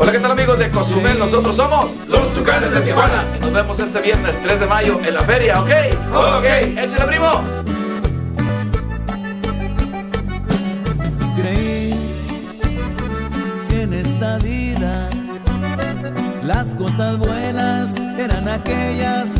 Hola, ¿qué tal amigos de Cozumel? Nosotros somos los Tucanes de Tijuana. Y nos vemos este viernes 3 de mayo en la feria, ¿ok? Ok, échale primo. Creí que en esta vida las cosas buenas eran aquellas